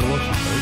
for watching.